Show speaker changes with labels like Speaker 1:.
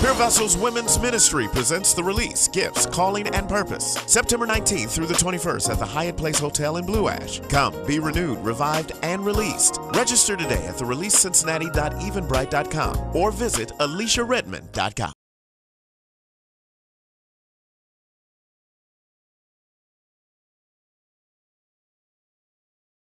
Speaker 1: Pure Vessels Women's Ministry presents The Release, Gifts, Calling, and Purpose. September 19th through the 21st at the Hyatt Place Hotel in Blue Ash. Come, be renewed, revived, and released. Register today at thereleasecincinnati.eventbrite.com or visit aliciaredmond.com.